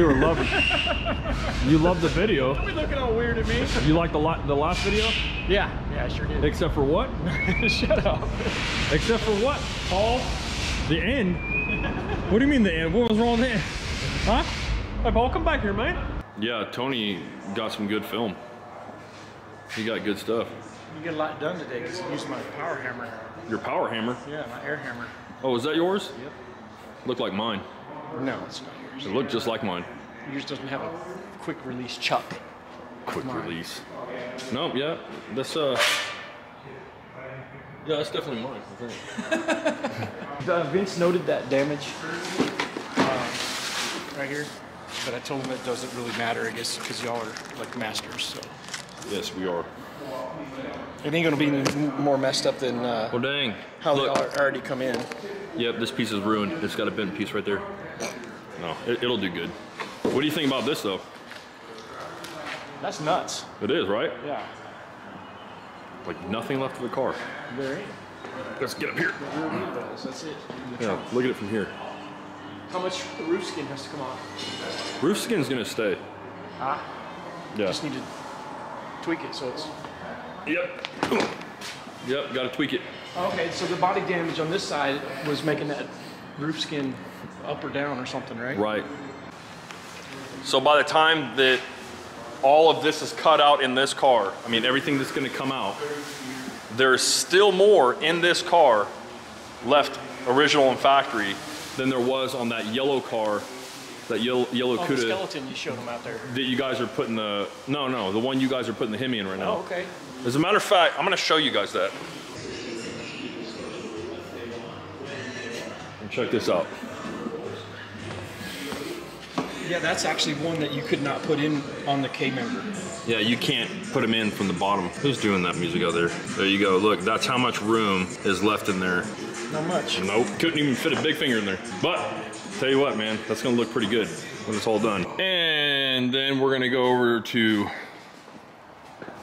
They were loving it. You love the video. Don't be looking all weird at me. You like the la the last video? Yeah, yeah, I sure did. Except for what? Shut up. Except for what, Paul? The end? What do you mean the end? What was wrong with the end? Huh? Hey, Paul, come back here, man. Yeah, Tony got some good film. He got good stuff. You get a lot done today because I used my power hammer. Your power hammer. Yeah, my air hammer. Oh, is that yours? Yep. Looked like mine. No, it's not yours. It looked just like mine. Yours doesn't have a quick release chuck. Quick Mine. release. Nope, yeah, that's uh. Yeah, that's definitely mine. I think. Uh, Vince noted that damage uh, right here, but I told him it doesn't really matter, I guess, because y'all are like masters. So Yes, we are. it ain't gonna be more messed up than uh, Well, dang. how Look. they already come in. Yep, this piece is ruined. It's got a bent piece right there. No, it, it'll do good. What do you think about this though? That's nuts. It is, right? Yeah. Like nothing left of the car. There ain't. Let's get up here. That's it. Yeah, look at it from here. How much roof skin has to come off? Roof skin's gonna stay. Ah, Yeah. just need to tweak it so it's. Yep. Yep, gotta tweak it. Okay, so the body damage on this side was making that roof skin up or down or something, right? Right. So by the time that all of this is cut out in this car, I mean everything that's gonna come out, there's still more in this car left original and factory than there was on that yellow car, that yellow, yellow Oh, the Cuda skeleton you showed him out there. that you guys are putting the, no, no, the one you guys are putting the Hemi in right now. Oh, okay. As a matter of fact, I'm gonna show you guys that. Check this out. Yeah, that's actually one that you could not put in on the K member. Yeah, you can't put them in from the bottom. Who's doing that music out there? There you go. Look, that's how much room is left in there. Not much. Nope, couldn't even fit a big finger in there. But tell you what, man, that's gonna look pretty good when it's all done. And then we're gonna go over to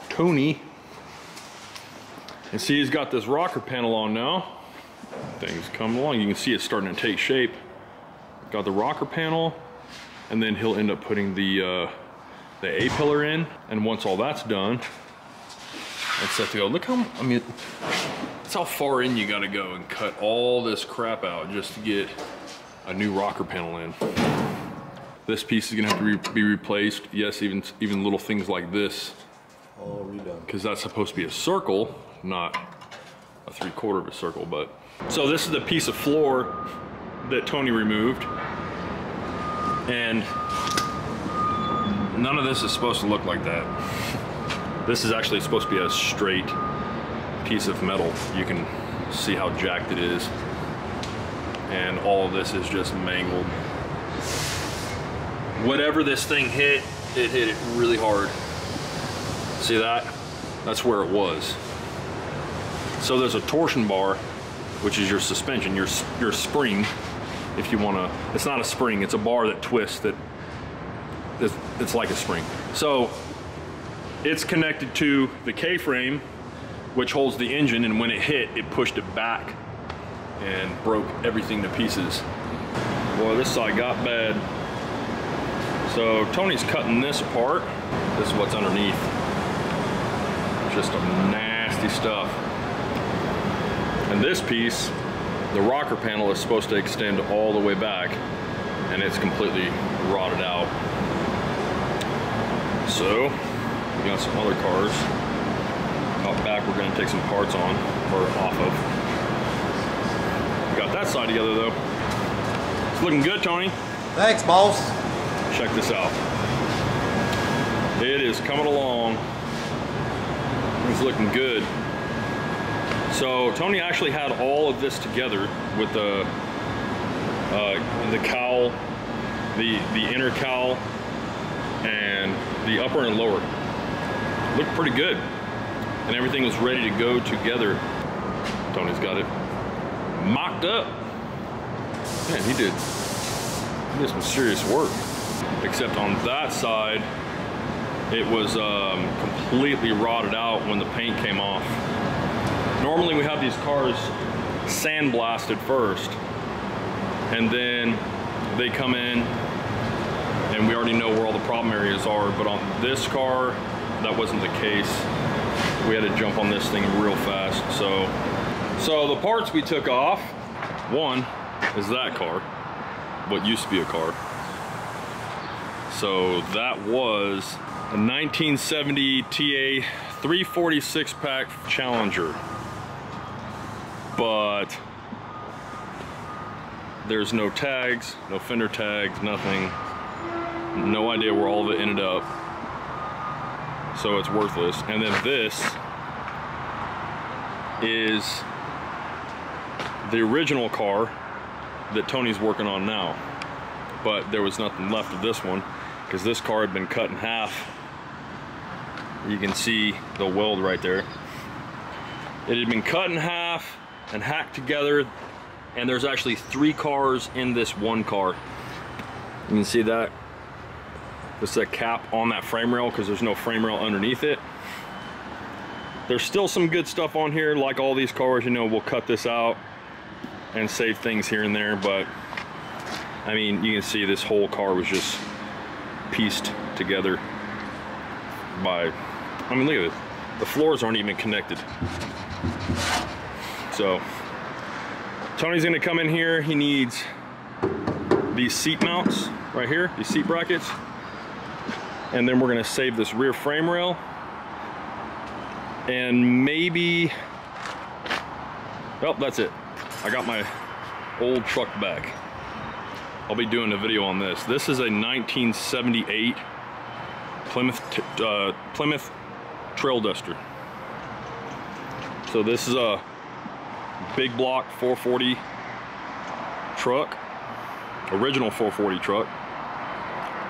Tony and see he's got this rocker panel on now. Things come along. You can see it's starting to take shape. Got the rocker panel, and then he'll end up putting the uh, the A pillar in. And once all that's done, it's set to go. Look how I mean. That's how far in you gotta go and cut all this crap out just to get a new rocker panel in. This piece is gonna have to re be replaced. Yes, even even little things like this, All redone. because that's supposed to be a circle, not a three quarter of a circle. But so this is the piece of floor that Tony removed, and none of this is supposed to look like that. This is actually supposed to be a straight piece of metal. You can see how jacked it is. And all of this is just mangled. Whatever this thing hit, it hit it really hard. See that? That's where it was. So there's a torsion bar, which is your suspension, your, your spring, if you wanna, it's not a spring, it's a bar that twists that, it's, it's like a spring. So it's connected to the K-frame, which holds the engine, and when it hit, it pushed it back and broke everything to pieces. Boy, this side got bad. So Tony's cutting this apart. This is what's underneath. Just nasty stuff. And this piece, the rocker panel is supposed to extend all the way back, and it's completely rotted out. So, we got some other cars. Out back, we're gonna take some parts on, or off of. We got that side together though. It's looking good, Tony. Thanks, boss. Check this out. It is coming along. It's looking good. So Tony actually had all of this together with the uh, the cowl, the the inner cowl, and the upper and lower. Looked pretty good, and everything was ready to go together. Tony's got it mocked up. Man, he did he did some serious work. Except on that side, it was um, completely rotted out when the paint came off. Normally we have these cars sandblasted first, and then they come in and we already know where all the problem areas are. But on this car, that wasn't the case. We had to jump on this thing real fast. So, so the parts we took off, one is that car, what used to be a car. So that was a 1970 TA 346 pack Challenger. But there's no tags, no fender tags, nothing. No idea where all of it ended up. So it's worthless. And then this is the original car that Tony's working on now. But there was nothing left of this one because this car had been cut in half. You can see the weld right there. It had been cut in half and hacked together and there's actually three cars in this one car. You can see that. This is a cap on that frame rail because there's no frame rail underneath it. There's still some good stuff on here, like all these cars, you know, we'll cut this out and save things here and there, but I mean, you can see this whole car was just pieced together by, I mean, look at this. The floors aren't even connected. So, Tony's gonna come in here. He needs these seat mounts right here, these seat brackets. And then we're gonna save this rear frame rail. And maybe, well, that's it. I got my old truck back. I'll be doing a video on this. This is a 1978 Plymouth, uh, Plymouth Trail Duster. So this is a big block 440 truck, original 440 truck,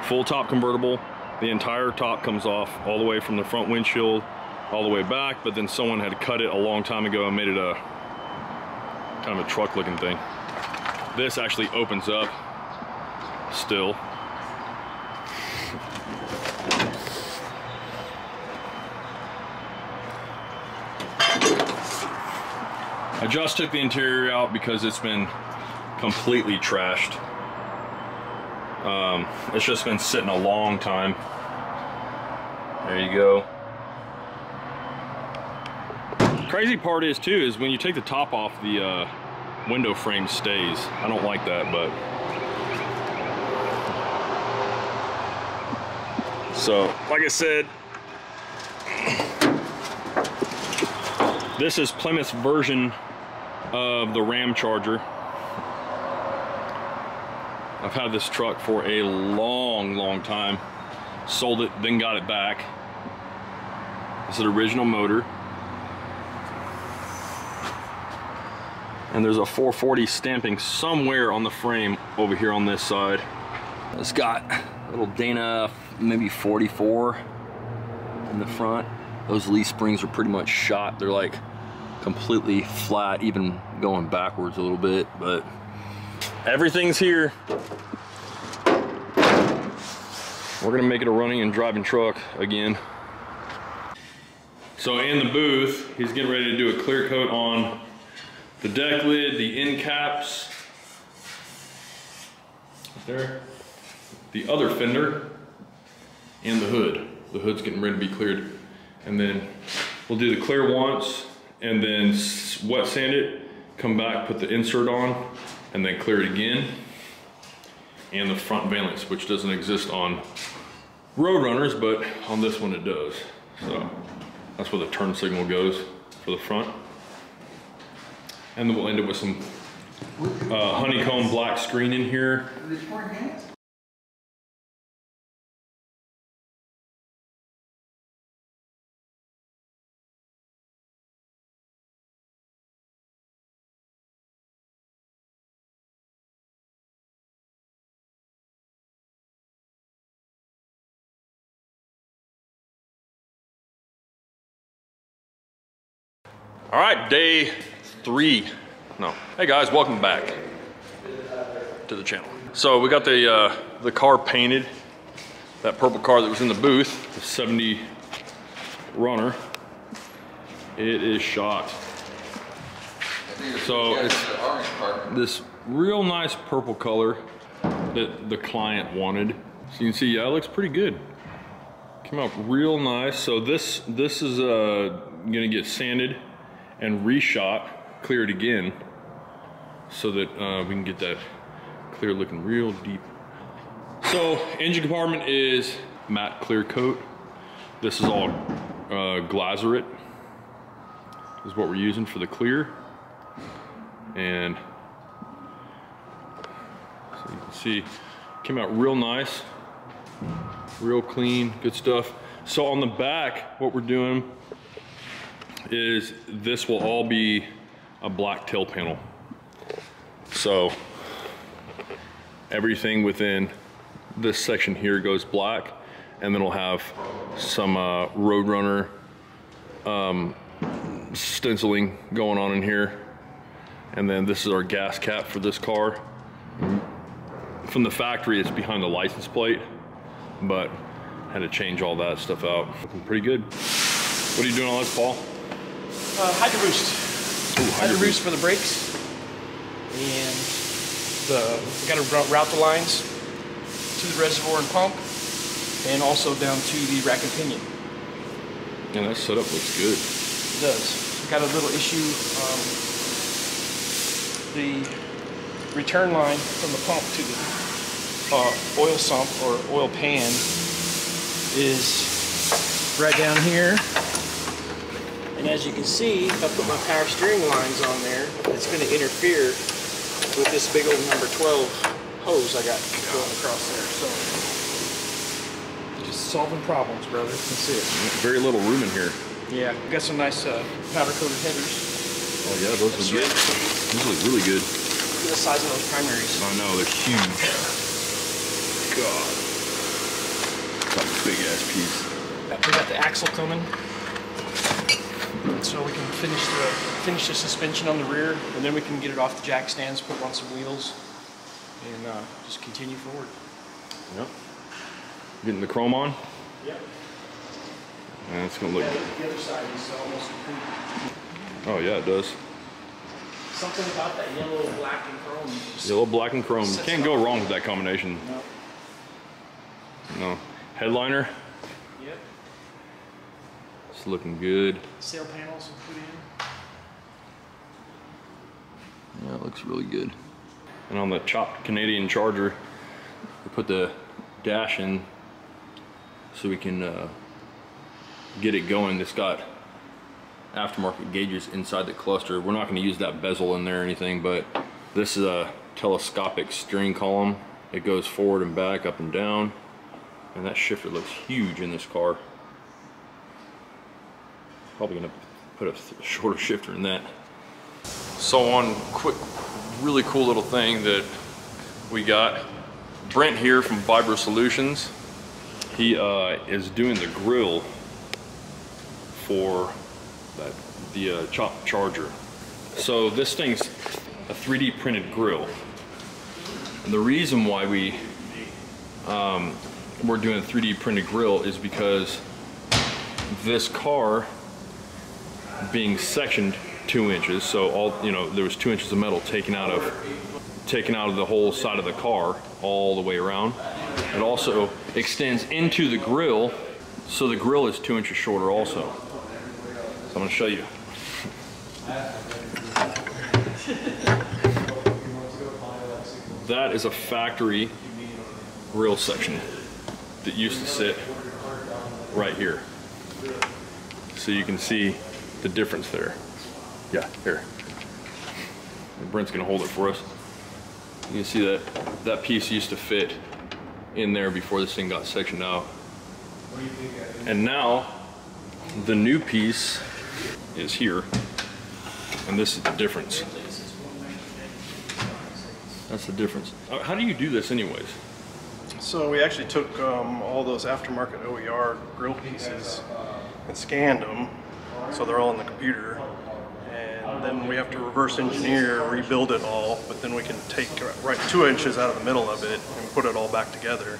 full top convertible. The entire top comes off all the way from the front windshield all the way back, but then someone had cut it a long time ago and made it a kind of a truck looking thing. This actually opens up still. Just took the interior out because it's been completely trashed. Um, it's just been sitting a long time. There you go. Crazy part is too, is when you take the top off, the uh, window frame stays. I don't like that, but. So, like I said, this is Plymouth's version of the Ram Charger. I've had this truck for a long, long time. Sold it, then got it back. It's an original motor. And there's a 440 stamping somewhere on the frame over here on this side. It's got a little Dana maybe 44 in the front. Those leaf springs are pretty much shot. They're like completely flat, even going backwards a little bit, but everything's here. We're gonna make it a running and driving truck again. So in the booth, he's getting ready to do a clear coat on the deck lid, the end caps, there, the other fender, and the hood. The hood's getting ready to be cleared. And then we'll do the clear once, and then wet sand it, come back, put the insert on, and then clear it again. And the front valence, which doesn't exist on road runners, but on this one it does. So that's where the turn signal goes for the front. And then we'll end up with some uh, honeycomb black screen in here. All right, day three. No. Hey guys, welcome back to the channel. So we got the uh, the car painted. That purple car that was in the booth, the 70 runner. It is shot. So it's this real nice purple color that the client wanted. So you can see, yeah, it looks pretty good. Came out real nice. So this this is uh, gonna get sanded and reshot, clear it again, so that uh, we can get that clear looking real deep. So engine compartment is matte clear coat. This is all uh, Glasurit. Is what we're using for the clear. And so you can see, came out real nice, real clean, good stuff. So on the back, what we're doing is this will all be a black tail panel. So everything within this section here goes black and then we'll have some uh, Roadrunner um, stenciling going on in here. And then this is our gas cap for this car. From the factory, it's behind the license plate, but had to change all that stuff out. Looking pretty good. What are you doing on this, Paul? Uh, hydro boost. Ooh, Hydro hydro boost for the brakes. And the, we gotta route the lines to the reservoir and pump, and also down to the rack and pinion. And that setup looks good. It does. Got a little issue. Um, the return line from the pump to the uh, oil sump or oil pan is right down here. And as you can see, if I put my power steering lines on there, it's going to interfere with this big old number 12 hose I got going across there. So, just solving problems, brother. That's it. Very little room in here. Yeah, got some nice uh, powder coated headers. Oh yeah, those That's look good. right. Those look really good. Look at the size of those primaries. I know, they're huge. God. That's a big ass piece. We got the axle coming. So we can finish the finish the suspension on the rear, and then we can get it off the jack stands, put on some wheels, and uh, just continue forward. Yep. Getting the chrome on. Yep. And it's gonna look good. The other side is almost complete. Oh yeah, it does. Something about that yellow, black, and chrome. Yellow, black, and chrome. You can't go wrong with that combination. No. No. Headliner. Yep. It's looking good. Sail panels we put in. Yeah, it looks really good. And on the chopped Canadian Charger, we put the dash in so we can uh, get it going. It's got aftermarket gauges inside the cluster. We're not going to use that bezel in there or anything, but this is a telescopic steering column. It goes forward and back, up and down. And that shifter looks huge in this car. Probably to put a shorter shifter in that. So on quick, really cool little thing that we got, Brent here from Vibro Solutions, he uh, is doing the grill for that, the uh, chop charger. So this thing's a 3D printed grill. And the reason why we um, we're doing a 3D printed grill is because this car being sectioned two inches, so all you know, there was two inches of metal taken out of taken out of the whole side of the car all the way around. It also extends into the grill, so the grill is two inches shorter also. So I'm gonna show you. That is a factory grill section that used to sit right here. So you can see the difference there. Yeah, here. And Brent's gonna hold it for us. You can see that that piece used to fit in there before this thing got sectioned out. And now the new piece is here. And this is the difference. That's the difference. Uh, How do you do this anyways? So we actually took um, all those aftermarket OER grill pieces and scanned them, so they're all in the computer. And then we have to reverse engineer, rebuild it all, but then we can take right two inches out of the middle of it and put it all back together.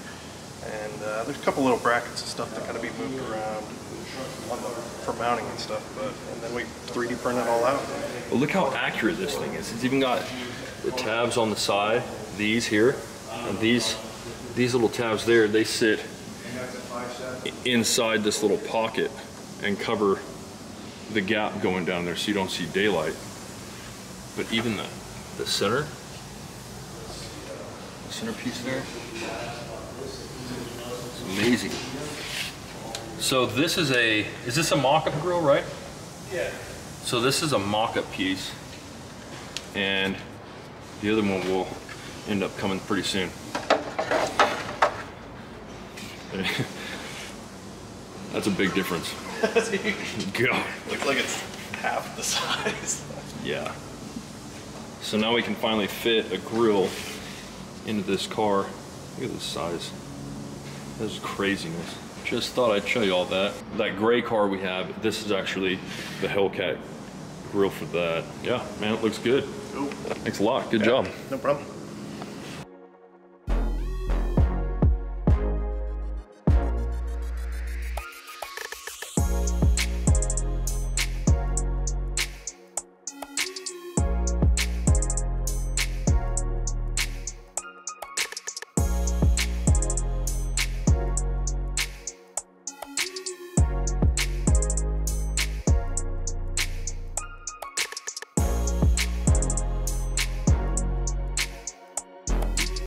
And uh, there's a couple little brackets and stuff that gotta be moved around on the, for mounting and stuff, but, and then we 3D print it all out. Well, look how accurate this thing is. It's even got the tabs on the side, these here, and these these little tabs there, they sit inside this little pocket and cover the gap going down there so you don't see daylight. But even the, the center, the centerpiece there, it's amazing. So this is a, is this a mock-up grill, right? Yeah. So this is a mock-up piece, and the other one will end up coming pretty soon. That's a big difference. God, Looks like it's half the size. yeah. So now we can finally fit a grill into this car. Look at this size. This is craziness. Just thought I'd show you all that. That gray car we have, this is actually the Hellcat grill for that. Yeah, man, it looks good. Cool. Thanks a lot. Good job. No problem.